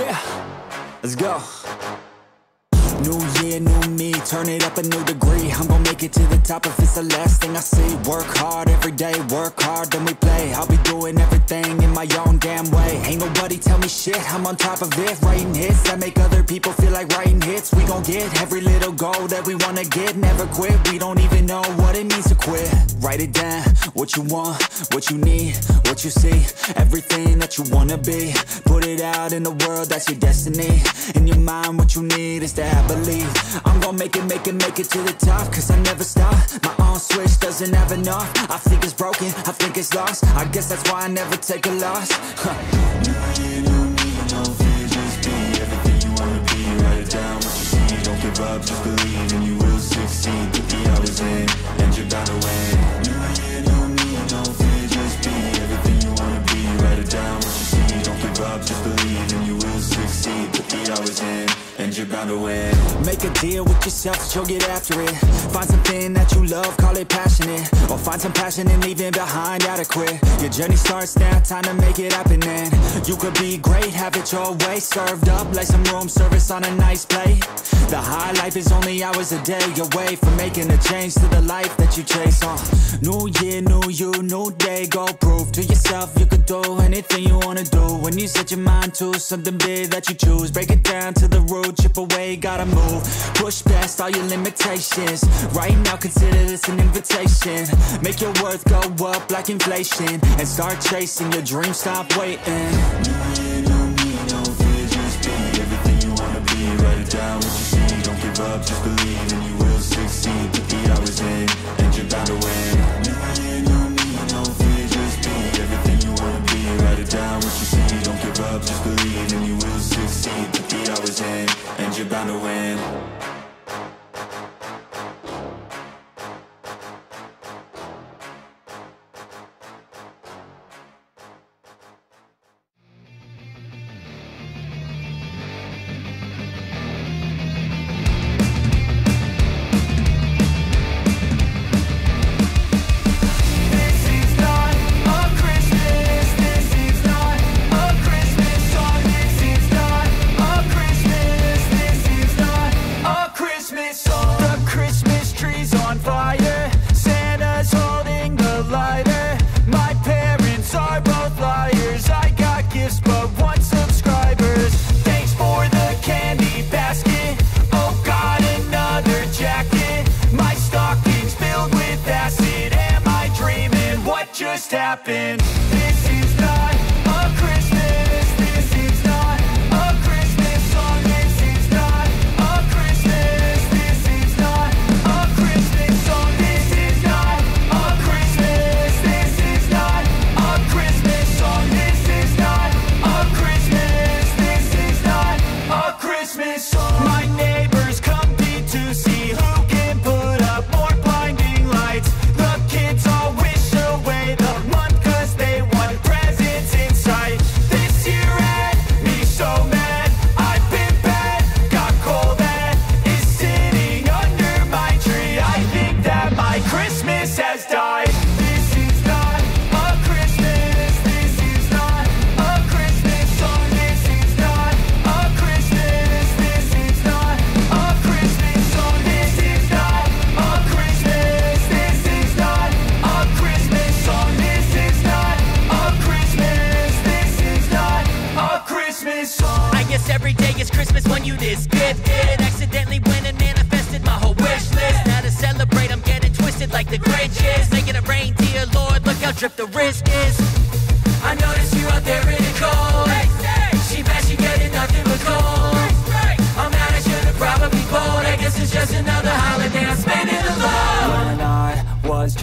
Yeah, let's go. New year, new me, turn it up a new degree. I'm gonna make it to the top if it's the last thing I see. Work hard every day, work hard, then we play. I'll be doing everything in my own damn way. Ain't nobody tell me shit, I'm on top of it. Writing hits that make other people feel like writing hits. We gon' get every little goal that we wanna get. Never quit, we don't even know what it means to quit. Write it down, what you want, what you need, what you see. Everything that you wanna be. Put it out in the world, that's your destiny. In your mind, what you need is to have believe I'm gonna make it, make it, make it to the top Cause I never stop, my own switch doesn't have enough I think it's broken, I think it's lost I guess that's why I never take a loss huh. New me, no fear, just be everything you wanna be. Write it down, what you see, don't give up, just believe, and you will succeed. Put the hours in, and you're bound to win. New year, new me, no fear, just be everything you wanna be. Write it down, what you see, don't give up, just believe, and you will succeed. Put the hours in, and you're bound to win. Make a deal with yourself that you'll get after it. Find something that you love, call it passionate. Or find some passion in leaving behind adequate Your journey starts now, time to make it happen and You could be great, have it your way. Served up like some room service on a nice plate. The high life is only hours a day away From making a change to the life that you chase on. New year, new you, new day. Go prove to yourself you could do anything you wanna do. When you set your mind to something big that you choose. Break it down to the root, chip away, gotta move. Push past all your limitations. Right now consider this an invitation. Make your worth go up like inflation And start chasing your dreams, stop waiting. Write it down, what you see, don't give up, just believe, and you will succeed. Put the hours in, just you this gifted. Accidentally went and manifested my whole wish list. Now to celebrate, I'm getting twisted like the Grinch. Making a reindeer, Lord, look how drip the risk is. I notice you out there in the cold.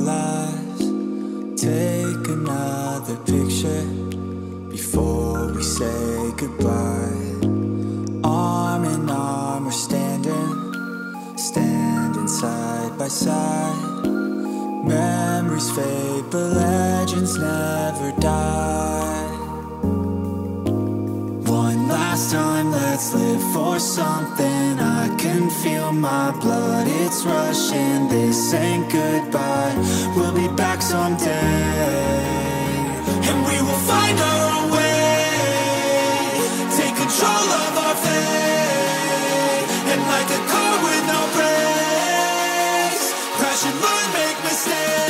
Lives. Take another picture before we say goodbye. Arm in arm, we're standing, standing side by side. Memories fade, but legends never die. Last time, let's live for something. I can feel my blood, it's rushing. This ain't goodbye. We'll be back someday. And we will find our way. Take control of our fate. And like a car with no brakes, crash and learn, make mistakes.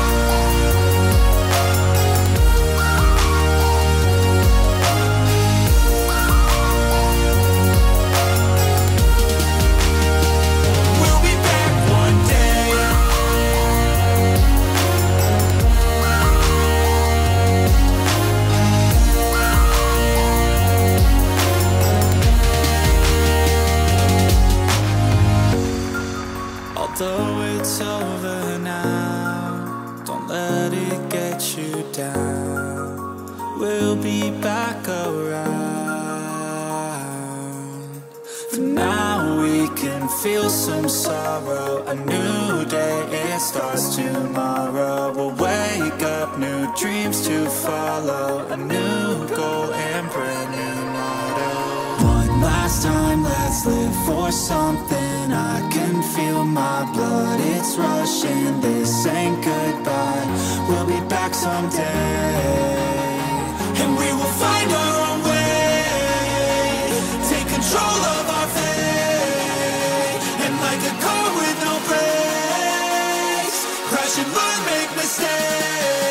let it get you down. We'll be back around. For now, we can feel some sorrow. A new day, it starts tomorrow. We'll wake up, new dreams to follow. A new goal and brand new motto. One last time, let's live for something. I can feel my blood, it's rushing. This ain't goodbye. We'll be back someday. And we will find our own way. Take control of our fate. And like a car with no brakes, crash and learn, make mistakes.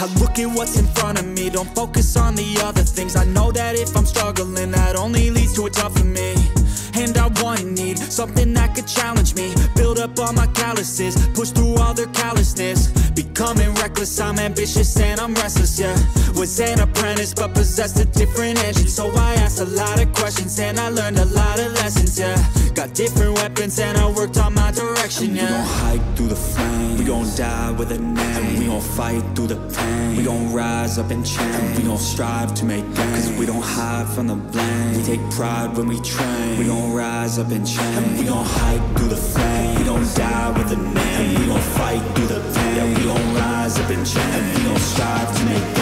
I look at what's in front of me, don't focus on the other things. I know that if I'm struggling, that only leads to a tougher me. And I want and need something that could challenge me. Build up all my calluses, push through all their callousness. Becoming reckless, I'm ambitious and I'm restless, yeah. Was an apprentice but possessed a different engine. So I asked a lot of questions and I learned a lot of lessons, yeah. Got different weapons and I worked on my direction, yeah. We gon' hike through the flame. We gon' die with a name. And we gon' fight through the pain. We gon' rise up and change. And we gon' strive to make gains. Cause we don't hide from the blame. We take pride when we train. We gon' rise up and change. And we gon' hike through the flame. We gon' die with a name. And we gon' fight through the pain. Yeah, we gon' rise up and change. And we gon' strive to make gains.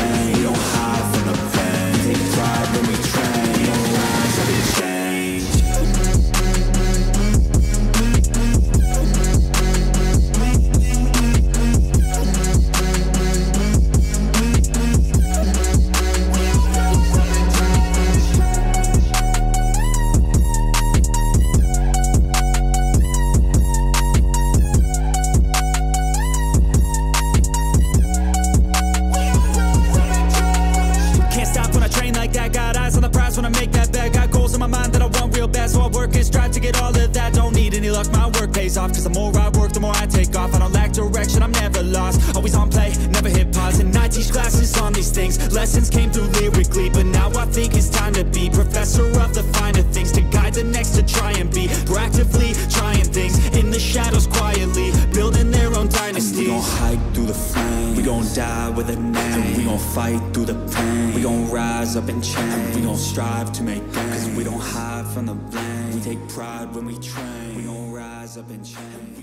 To get all of that. Don't need any luck, my work pays off. Cause the more I work, the more I take off. I don't lack direction, I'm never lost. Always on play, never hit pause And I teach classes on these things. Lessons came through lyrically But now I think it's time to be Professor of the finer things. To guide the next to try and be Proactively trying things. In the shadows quietly Building their own dynasty. We gon' hike through the flames. We gon' die with a name. And we gon' fight through the pain. We gon' rise up and change We gon' strive to make gains Cause we don't hide from the blame take pride when we train. We gon' rise up and change